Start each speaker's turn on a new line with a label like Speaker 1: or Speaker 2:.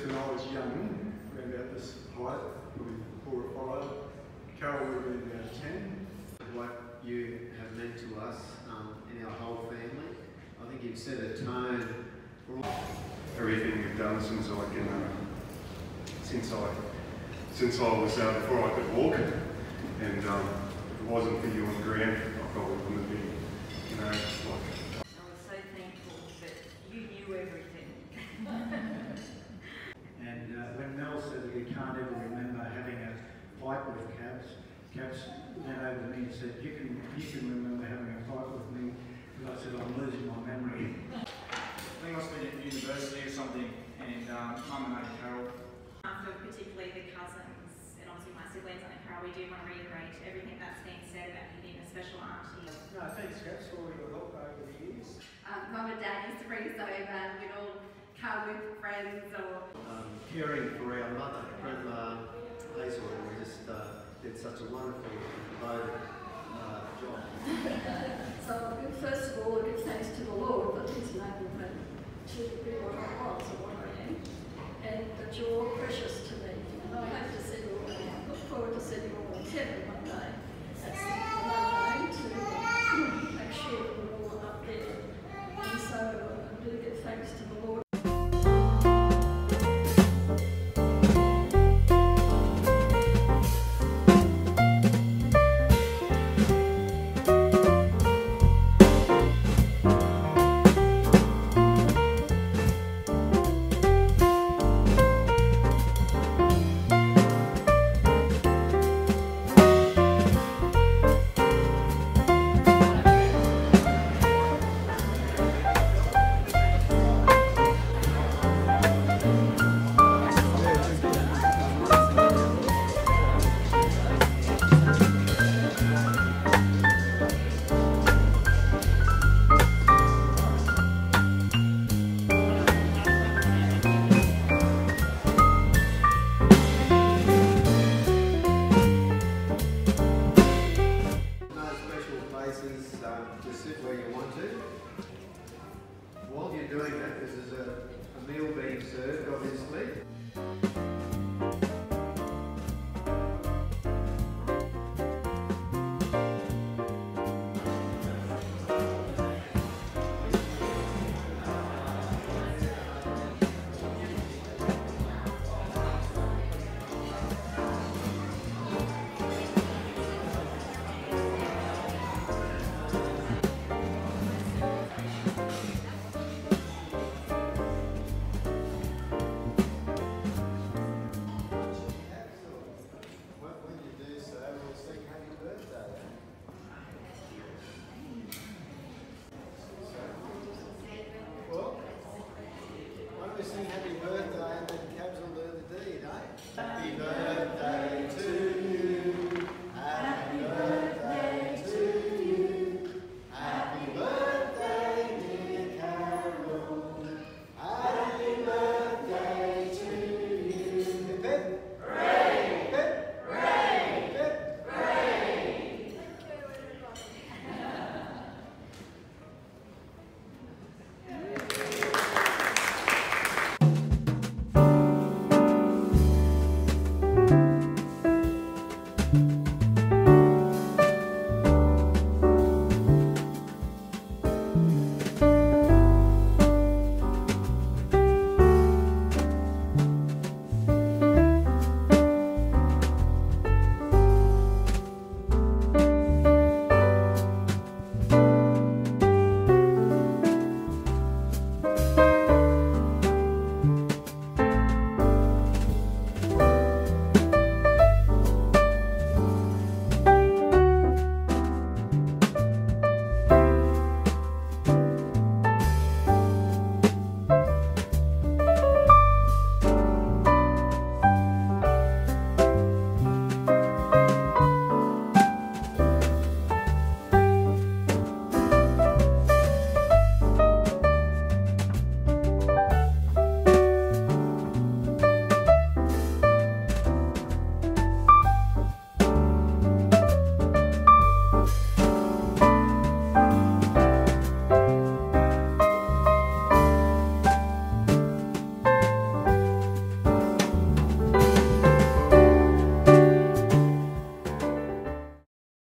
Speaker 1: when I was young, around about this height, probably four or five, Carol would have been about 10.
Speaker 2: What you have meant to us um, and our whole family, I think you've set a tone for
Speaker 1: Everything you've done since I can, uh, since I, since I was, uh, before I could walk, and um, if it wasn't for you and Grant, I probably wouldn't be, you know, like... I
Speaker 3: was so thankful that you knew everything.
Speaker 4: Cabs went over me and said, you can, you can remember having a fight with me. Because I said, I'm losing my memory. I think I was
Speaker 5: at university or something, and um, Mum and Auntie Carol.
Speaker 6: for particularly the cousins and obviously my siblings and Carol, we do want to reiterate everything that's been said about you being a special auntie. No, thanks, Cabs, for all your help over the years.
Speaker 7: Um, Mum and Dad used to bring us over and we'd all come with friends or
Speaker 2: um, caring for our mother, Grandma Hazel, we just uh, did such a wonderful, devoted uh, job.
Speaker 8: So first of all, give thanks to the Lord that He's enabled me to